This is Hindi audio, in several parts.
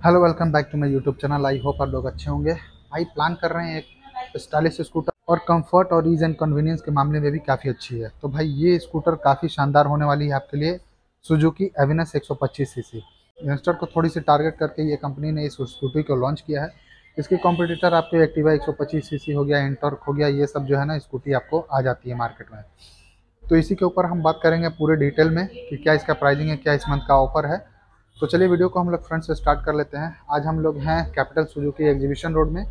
Hello welcome back to my YouTube channel I hope आप लोग अच्छे होंगे। भाई प्लान कर रहे हैं एक स्टाइलिश स्कूटर और कंफर्ट और ईज एंड कन्वीनियंस के मामले में भी काफ़ी अच्छी है। तो भाई, ये स्कूटर काफ़ी शानदार होने वाली है आपके लिए सुजुकी एविनस 125 सीसी यंगस्टर को थोड़ी सी टारगेट करके ये कंपनी ने इस स्कूटी को लॉन्च किया है। इसके कॉम्पिटिटर आपके एक्टिवा 125 सीसी हो गया एंटर्क हो गया, ये सब जो है ना स्कूटी आपको आ जाती है मार्केट में। तो इसी के ऊपर हम बात करेंगे पूरे डिटेल में कि क्या इसका प्राइसिंग है, क्या इस मंथ का ऑफ़र है। तो चलिए वीडियो को हम लोग फ्रंट से स्टार्ट कर लेते हैं। आज हम लोग हैं कैपिटल सुजुकी एग्जीबिशन रोड में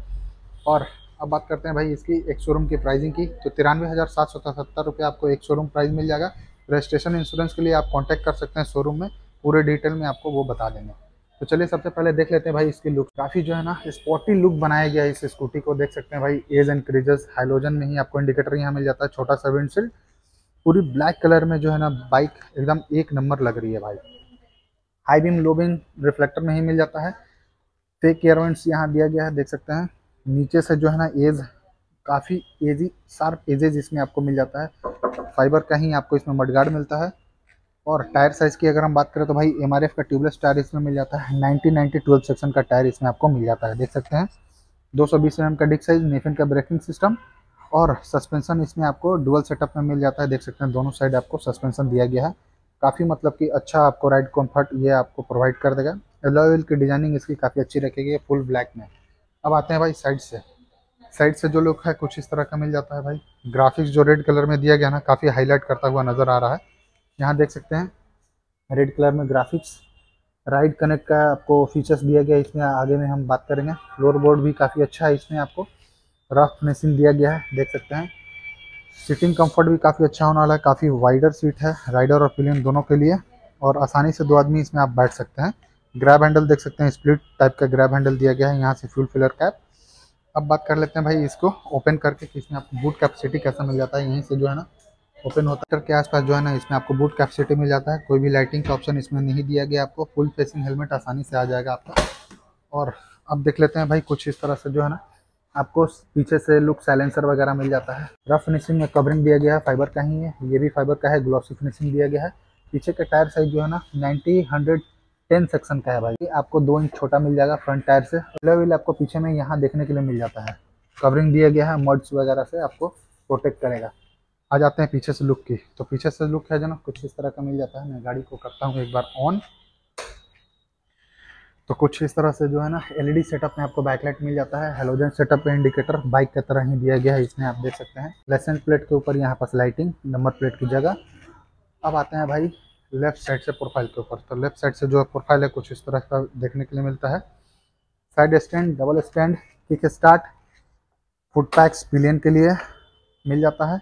और अब बात करते हैं भाई इसकी एक शोरूम की प्राइसिंग की। तो तिरानवे हज़ार सात सौ रुपये आपको एक शोरूम प्राइस मिल जाएगा। रजिस्ट्रेशन इंश्योरेंस के लिए आप कॉन्टैक्ट कर सकते हैं शोरूम में। पूरे डिटेल में आपको वो बता देंगे। तो चलिए सबसे पहले देख लेते हैं भाई इसकी लुक काफ़ी जो है ना स्पोर्टी लुक बनाया गया है इस स्कूटी को। देख सकते हैं भाई एज एंड क्रीजेस हाइलोजन में ही आपको इंडिकेटर यहाँ मिल जाता है, छोटा सा विंडशील्ड पूरी ब्लैक कलर में जो है ना बाइक एकदम एक नंबर लग रही है भाई। High beam, low beam reflector में ही मिल जाता है। फेक एयरवेंट्स यहाँ दिया गया है, देख सकते हैं। नीचे से जो है ना, एज, काफ़ी एजी शार्प एजेज इसमें आपको मिल जाता है। फाइबर का ही आपको इसमें मडगार्ड मिलता है। और टायर साइज़ की अगर हम बात करें तो भाई एमआरएफ का ट्यूबलेस टायर इसमें मिल जाता है। नाइनटी नाइनटी ट्वेल्व सेक्शन का टायर इसमें आपको मिल जाता है, देख सकते हैं। दो सौ बीस एम का डिक साइज़ नेफिन का ब्रेकिंग सिस्टम और सस्पेंशन इसमें आपको डुअल सेटअप में मिल जाता है, देख सकते हैं। दोनों साइड आपको सस्पेंशन दिया गया है। काफ़ी मतलब कि अच्छा आपको राइड कंफर्ट ये आपको प्रोवाइड कर देगा। एलोविल की डिज़ाइनिंग इसकी काफ़ी अच्छी रखेगी फुल ब्लैक में। अब आते हैं भाई साइड से। साइड से जो लुक है, कुछ इस तरह का मिल जाता है भाई। ग्राफिक्स जो रेड कलर में दिया गया ना, काफ़ी हाईलाइट करता हुआ नज़र आ रहा है। यहाँ देख सकते हैं रेड कलर में ग्राफिक्स राइड कनेक्ट का आपको फीचर्स दिया गया, इसमें आगे में हम बात करेंगे। फ्लोर बोर्ड भी काफ़ी अच्छा है इसमें आपको। रफ फिनिशिंग दिया गया है, देख सकते हैं। सीटिंग कंफर्ट भी काफ़ी अच्छा होने वाला है, काफ़ी वाइडर सीट है राइडर और पिलियन दोनों के लिए। और आसानी से दो आदमी इसमें आप बैठ सकते हैं। ग्रैब हैंडल देख सकते हैं स्प्लिट टाइप का ग्रैब हैंडल दिया गया है, यहाँ से फ्यूल फिलर कैप अब बात कर लेते हैं भाई इसको ओपन करके कि इसमें आपको बूट कैपेसिटी कैसा मिल जाता है, यहीं से जो है ना ओपन होता है। के आसपास जो है ना इसमें आपको बूट कैपेसिटी मिल जाता है। कोई भी लाइटिंग का ऑप्शन इसमें नहीं दिया गया आपको। फुल फेसिंग हेलमेट आसानी से आ जाएगा आपका। और अब देख लेते हैं भाई कुछ इस तरह से जो है ना आपको पीछे से लुक साइलेंसर वगैरह मिल जाता है। रफ फिनिशिंग में कवरिंग दिया गया है, फाइबर का ही है। ये भी फाइबर का है, ग्लॉसी फिनिशिंग दिया गया है। पीछे का टायर साइज़ जो है ना, नाइनटी हंड्रेड टेन सेक्शन का है भाई। आपको दो इंच छोटा मिल जाएगा फ्रंट टायर से। व्हील आपको पीछे में यहाँ देखने के लिए मिल जाता है। कवरिंग दिया गया है मड्स वगैरह से आपको प्रोटेक्ट करेगा। आ जाते हैं पीछे से लुक की। तो पीछे से लुक है जो ना, कुछ इस तरह का मिल जाता है। मैं गाड़ी को करता हूँ एक बार ऑन तो कुछ इस तरह से जो है ना एलईडी सेटअप में आपको बैकलाइट मिल जाता है। हेलोजन सेटअप पे इंडिकेटर बाइक की तरह ही दिया गया है, इसमें आप देख सकते हैं। लाइसेंस प्लेट के ऊपर यहाँ पास लाइटिंग नंबर प्लेट की जगह। अब आते हैं भाई लेफ़्ट साइड से प्रोफ़ाइल के ऊपर। तो लेफ़्ट साइड से जो प्रोफ़ाइल है, कुछ इस तरह का देखने के लिए मिलता है। Side stand double stand kick start foot pegs pillion के लिए मिल जाता है।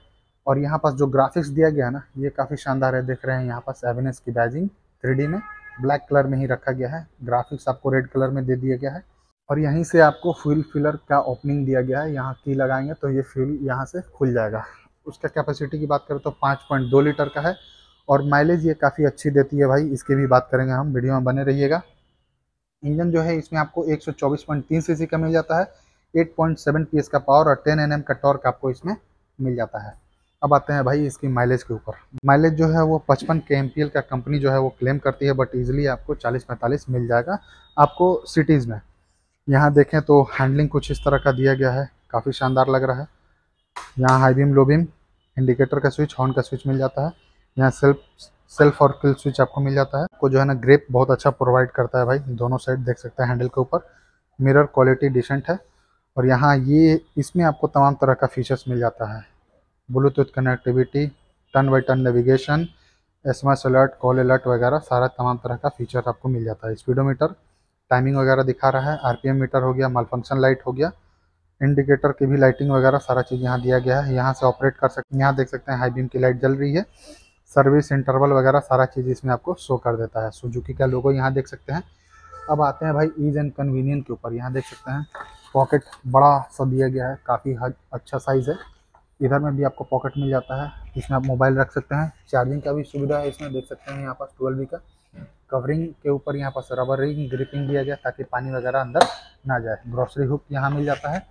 और यहाँ पास जो ग्राफिक्स दिया गया है ना, ये काफ़ी शानदार है, देख रहे हैं यहाँ पास एविनेस की बैजिंग थ्री में। ब्लैक कलर में ही रखा गया है। ग्राफिक्स आपको रेड कलर में दे दिया गया है। और यहीं से आपको फ्यूल फिलर का ओपनिंग दिया गया है। यहाँ की लगाएँगे तो ये फ्यूल यहाँ से खुल जाएगा। उसका कैपेसिटी की बात करें तो पाँच पॉइंट दो लीटर का है। और माइलेज ये काफ़ी अच्छी देती है भाई। इसकी भी बात करेंगे हम। वीडियो में बने रहिएगा। इंजन जो है, इसमें आपको एक सौ सी का मिल जाता है। 8.7 पीएस का पावर और 10 एनएम का टॉर्क आपको इसमें मिल जाता है। अब आते हैं भाई इसकी माइलेज के ऊपर। माइलेज जो है वो पचपन के एम का कंपनी जो है वो क्लेम करती है बट ईजिली आपको 40-45 मिल जाएगा आपको सिटीज़ में। यहाँ देखें तो हैंडलिंग कुछ इस तरह का दिया गया है, काफ़ी शानदार लग रहा है। यहाँ high beam low beam indicator का स्विच हॉर्न का स्विच मिल जाता है। यहाँ सेल्फ सेल्फ और किल स्विच आपको मिल जाता है। आपको जो है ना ग्रेप बहुत अच्छा प्रोवाइड करता है भाई। दोनों साइड देख सकते हैं हैंडल के ऊपर। मिरर क्वालिटी डिसेंट है। और यहाँ ये, इसमें आपको तमाम तरह का फीचर्स मिल जाता है। Bluetooth connectivity turn by turn navigation S M S alert call alert वगैरह, सारा तमाम तरह का फीचर आपको मिल जाता है। स्पीडोमीटर टाइमिंग वगैरह दिखा रहा है आरपीएम मीटर हो गया मालफंक्शन लाइट हो गया इंडिकेटर की भी लाइटिंग वगैरह सारा चीज़ यहाँ दिया गया है। यहाँ से ऑपरेट कर सकते हैं यहाँ देख सकते हैं हाई बीम की लाइट जल रही है। सर्विस इंटरवल वगैरह सारा चीज़ इसमें आपको शो कर देता है। सुजुकी का लोगो यहाँ देख सकते हैं। अब आते हैं भाई ईज एंड कन्वीनियंट के ऊपर। यहाँ देख सकते हैं पॉकेट बड़ा सा दिया गया है, काफ़ी अच्छा साइज़ है। इधर में भी आपको पॉकेट मिल जाता है इसमें आप मोबाइल रख सकते हैं। चार्जिंग का भी सुविधा है, इसमें देख सकते हैं यहाँ पास ट्वेल्व का। कवरिंग के ऊपर यहाँ पास रबर रिंग, ग्रिपिंग दिया गया ताकि पानी वगैरह अंदर ना जाए। ग्रॉसरी हुक यहाँ मिल जाता है।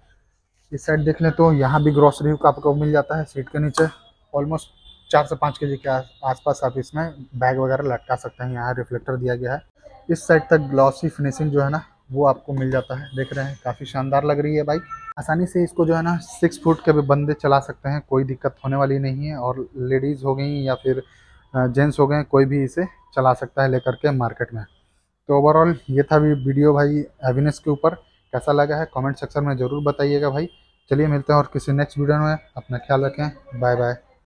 इस साइड देख लें तो यहाँ भी ग्रॉसरी हुक आपको मिल जाता है सीट के नीचे। ऑलमोस्ट चार से पाँच के के आसपास आप इसमें बैग वगैरह लटका सकते हैं, यहाँ रिफ्लेक्टर दिया गया है। इस साइड तक ग्लॉसी फिनिशिंग जो है ना, वो आपको मिल जाता है। देख रहे हैं, काफ़ी शानदार लग रही है बाइक। आसानी से इसको जो है ना सिक्स फुट के भी बंदे चला सकते हैं, कोई दिक्कत होने वाली नहीं है और लेडीज़ हो गई या फिर जेंट्स हो गए, कोई भी इसे चला सकता है लेकर के मार्केट में। तो ओवरऑल ये था भी वीडियो भाई हैवीनेस के ऊपर। कैसा लगा है कमेंट सेक्शन में ज़रूर बताइएगा भाई। चलिए मिलते हैं और किसी नेक्स्ट वीडियो में। अपना ख्याल रखें। Bye bye